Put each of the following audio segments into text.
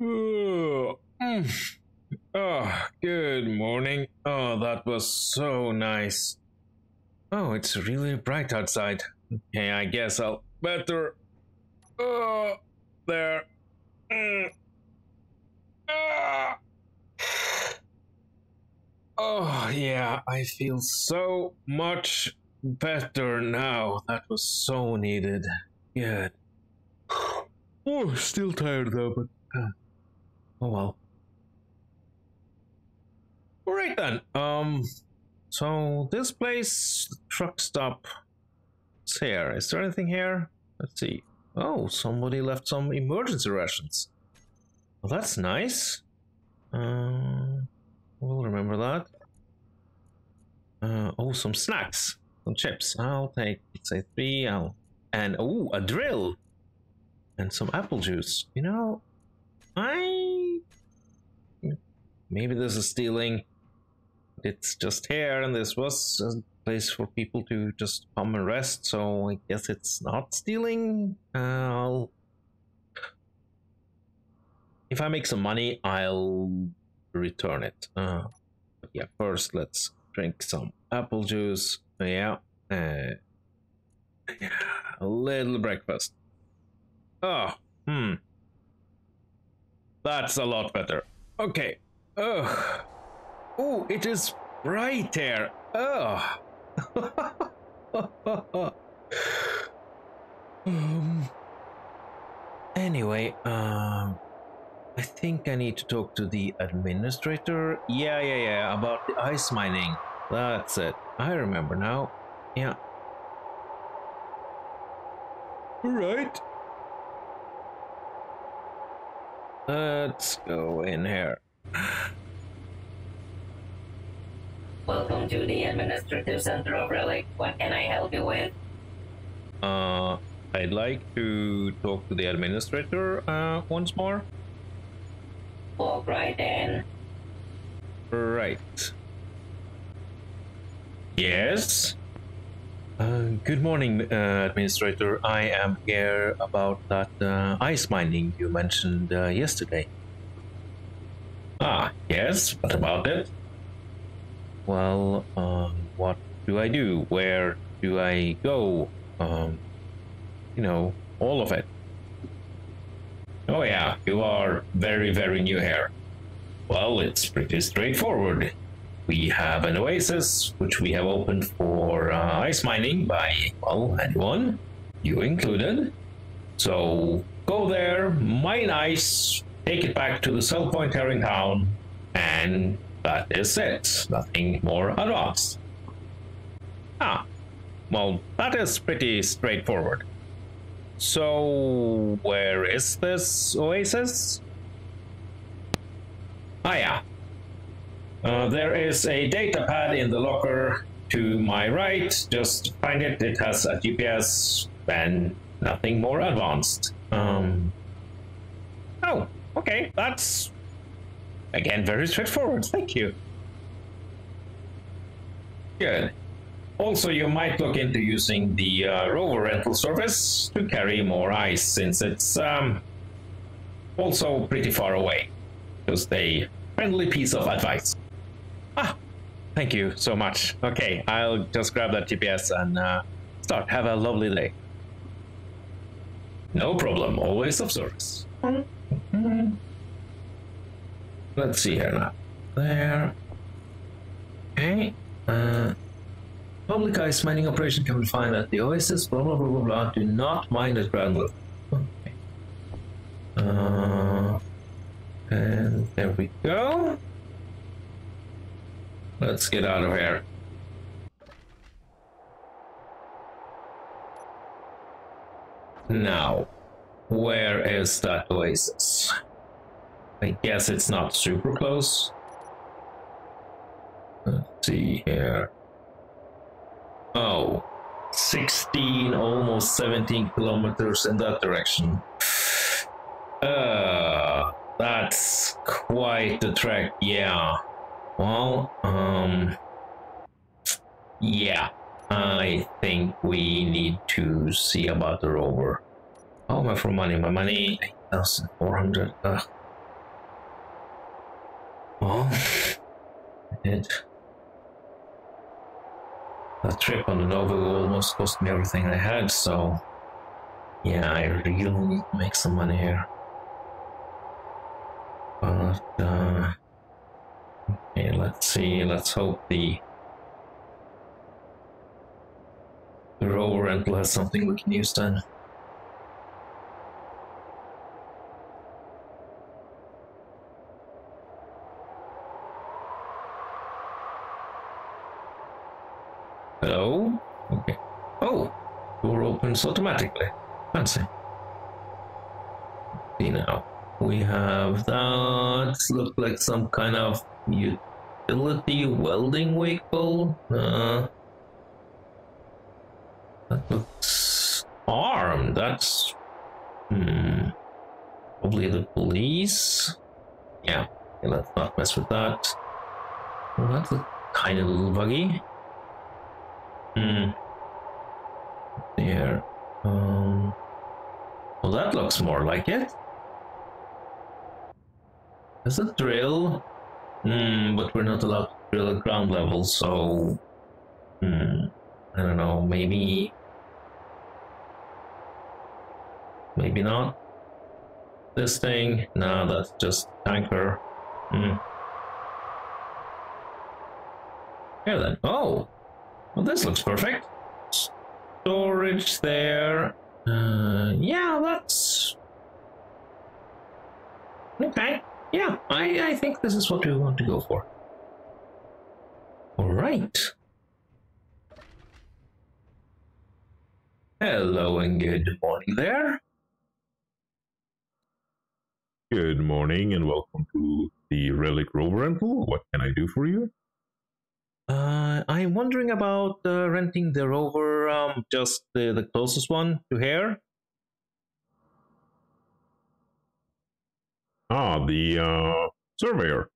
Mm. oh, good morning. Oh, that was so nice. Oh, it's really bright outside. Okay, I guess I'll better. Oh, there. Mm. Ah. Oh, yeah, I feel so much better now. That was so needed. Good. Oh, still tired though, but uh, oh well. All right then. Um, so this place, truck stop, is here. Is there anything here? Let's see. Oh, somebody left some emergency rations. Well, that's nice. Uh, we'll remember that. Uh, oh, some snacks, some chips. I'll take, say three. I'll and oh, a drill and some apple juice. You know, I maybe this is stealing. It's just here, and this was a place for people to just come and rest. So I guess it's not stealing. Uh, if I make some money, I'll return it. Uh, yeah, first let's drink some apple juice. Yeah, uh, a little breakfast. Oh, hmm. That's a lot better. Okay. Ugh. Oh, it is right there. Ugh. um. Anyway, um. I think I need to talk to the administrator. Yeah, yeah, yeah, about the ice mining. That's it. I remember now. Yeah. Right. Let's go in here. Welcome to the Administrative Center of Relic. What can I help you with? Uh, I'd like to talk to the administrator uh, once more. Walk right in. Right. Yes? Uh, good morning, uh, Administrator. I am here about that uh, ice mining you mentioned uh, yesterday. Ah, yes. What about it? Well, um, what do I do? Where do I go? Um, you know, all of it. Oh yeah, you are very, very new here. Well, it's pretty straightforward. We have an oasis, which we have opened for uh, ice mining by, well, anyone, you included. So go there, mine ice, take it back to the sell point here in town, and that is it. Nothing more advanced. Ah, well, that is pretty straightforward. So, where is this oasis? Ah, yeah, uh, there is a data pad in the locker to my right. Just find it. It has a GPS and nothing more advanced. Um, oh, okay. That's, again, very straightforward. Thank you. Good. Also, you might look into using the uh, rover rental service to carry more ice, since it's um, also pretty far away. Just a friendly piece of advice. Ah, thank you so much. Okay, I'll just grab that GPS and uh, start. Have a lovely day. No problem. Always of service. Let's see here now. There. Okay. Uh, public ice mining operation can be found at the Oasis. Blah blah blah blah blah. Do not mine at ground level. Okay. Uh, and there we go. Let's get out of here. Now, where is that oasis? I guess it's not super close. Let's see here. Oh, 16, almost 17 kilometers in that direction. Uh, that's quite the trek, yeah. Well, um, yeah, I think we need to see about the rover. How am I for money? My money, 8,400. Well, it. That trip on the Nova almost cost me everything I had, so. Yeah, I really need to make some money here. But, uh. Okay, let's see. Let's hope the. The rover rental has something we can use then. Hello? Okay. Oh, door opens automatically. Fancy. See now. We have that. Look like some kind of utility welding vehicle. Uh, that looks armed. That's hmm. Probably the police. Yeah. Let's not mess with that. Well, that's a tiny little buggy. Hmm. There. Um. Well, that looks more like it. There's a drill. Hmm, but we're not allowed to drill at ground level, so. Hmm. I don't know, maybe. Maybe not. This thing? No, that's just tanker. Hmm. Yeah then. Oh! Well, this looks perfect. Storage there. Uh, yeah, that's... Okay. Yeah, I, I think this is what we want to go for. All right. Hello and good morning there. Good morning and welcome to the Relic Rover Rental. What can I do for you? Uh, I'm wondering about uh, renting the rover, um, just the, the closest one to here. Ah, the uh, surveyor.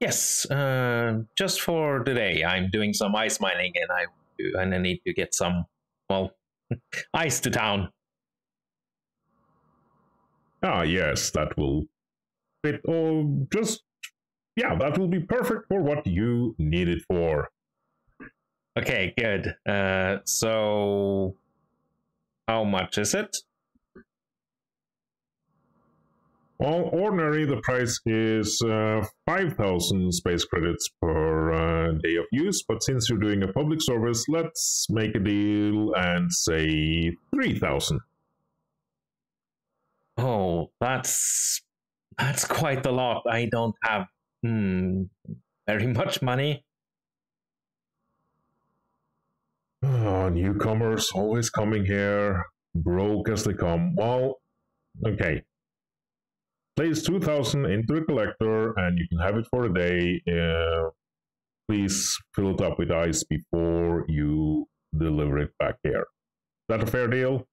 Yes, uh, just for today. I'm doing some ice mining, and I and I need to get some well ice to town. Ah, yes, that will fit. Oh, just yeah, that will be perfect for what you need it for. Okay, good. Uh, so how much is it? Well, ordinary, the price is uh, 5,000 space credits per uh, day of use, but since you're doing a public service, let's make a deal and say 3,000. Oh, that's that's quite a lot. I don't have hmm, very much money. Oh, newcomers always coming here, broke as they come. Well, okay. Place 2000 into a collector and you can have it for a day. Uh, please fill it up with ice before you deliver it back here. Is that a fair deal?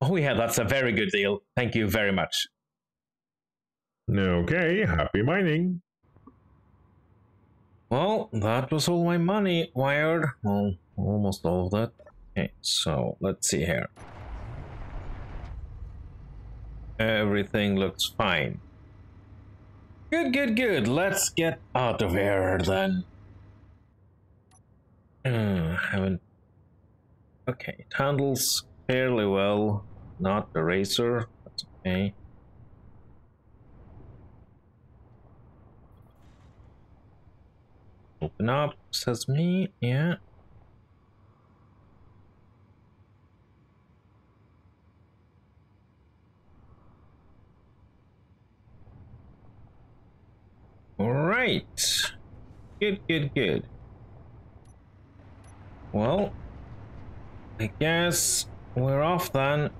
Oh, yeah, that's a very good deal. Thank you very much. Okay, happy mining. Well, that was all my money wired. Well, almost all of that. Okay, so let's see here. Everything looks fine. Good, good, good. Let's get out of here then. Uh, haven't. Okay, it handles fairly well. Not the racer. That's okay. Open up, says me, yeah. All right. Good, good, good. Well, I guess we're off then.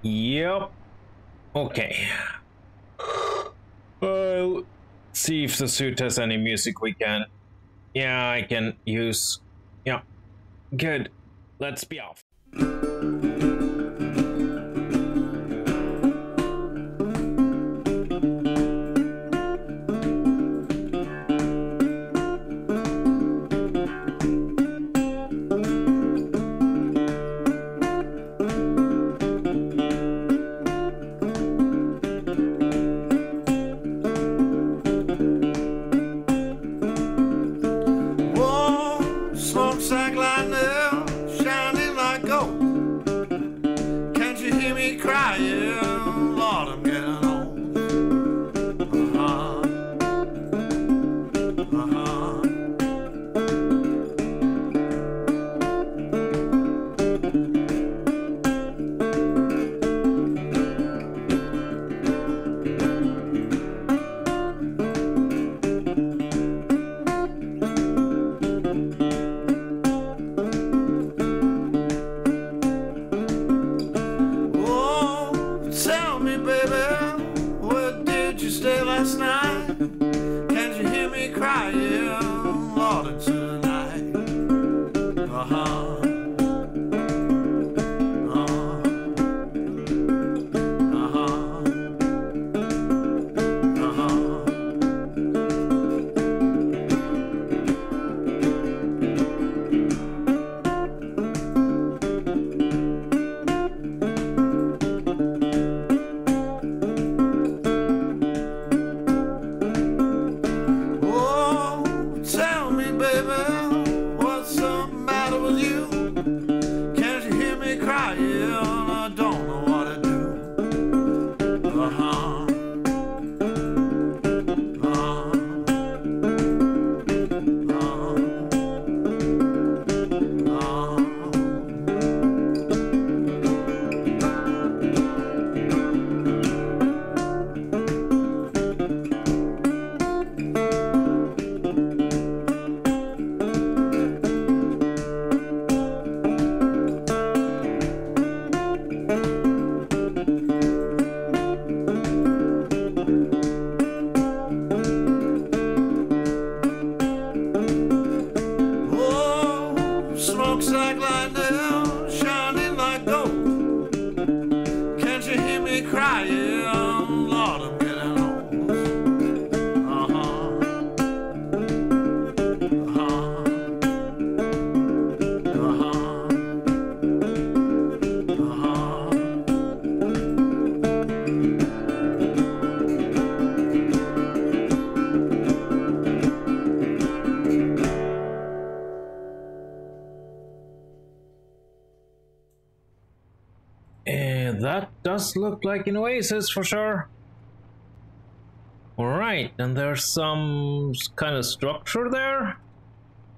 Yep. Okay. See if the suit has any music we can. Yeah, I can use. Yeah. Good. Let's be off. That does look like an oasis for sure. Alright, and there's some kind of structure there.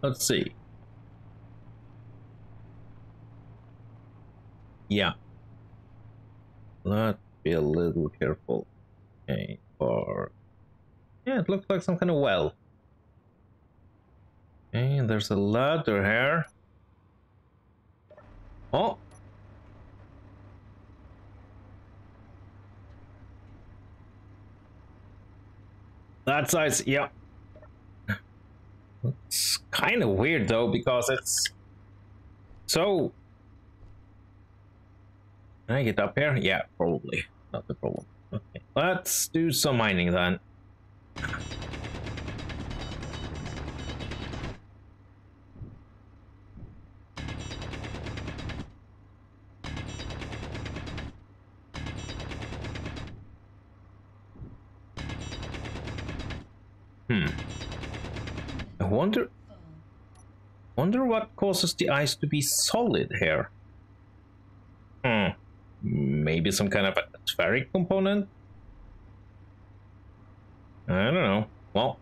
Let's see. Yeah. Let's be a little careful. Okay, for. Yeah, it looks like some kind of well. Okay, there's a ladder here. Oh, That size, yeah. It's kind of weird though because it's so. Can I get up here? Yeah, probably. Not the problem. Okay, let's do some mining then. Hmm. I wonder. Wonder what causes the ice to be solid here. Hmm. Maybe some kind of atmospheric component? I don't know. Well.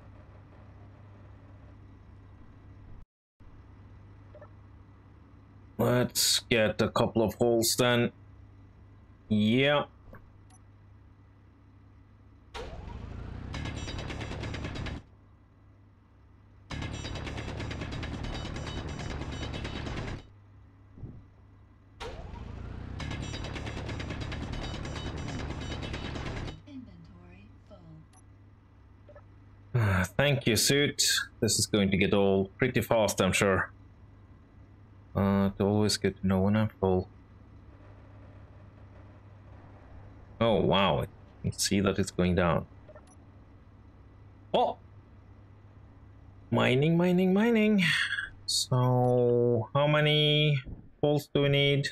Let's get a couple of holes then. Yeah. Thank you, suit. This is going to get old pretty fast, I'm sure. Uh, always good to know when I'm full. Oh, wow. I can see that it's going down. Oh! Mining, mining, mining. So, how many holes do we need?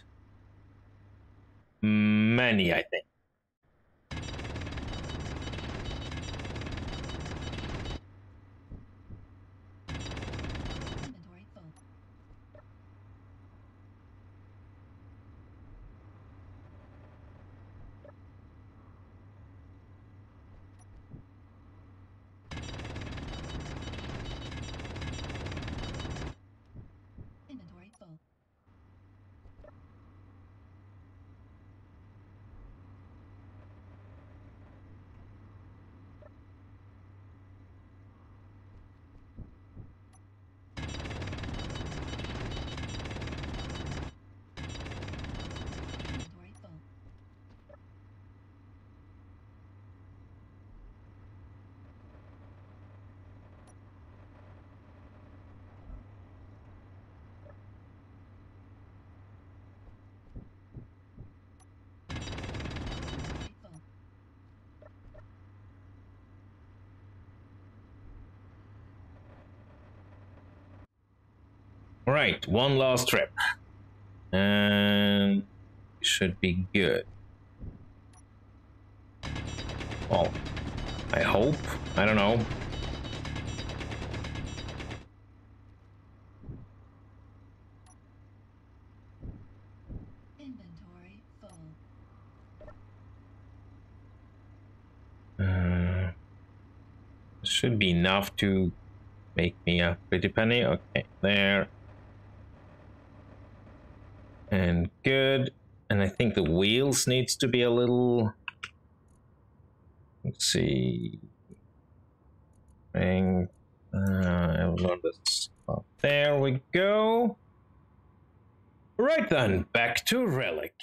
Many, I think. All right, one last trip. And should be good. Well, I hope. I don't know. Uh, Inventory full. Should be enough to make me a pretty penny. Okay, there. And good. And I think the wheels needs to be a little. Let's see. Uh, there we go. Right then, back to Relic.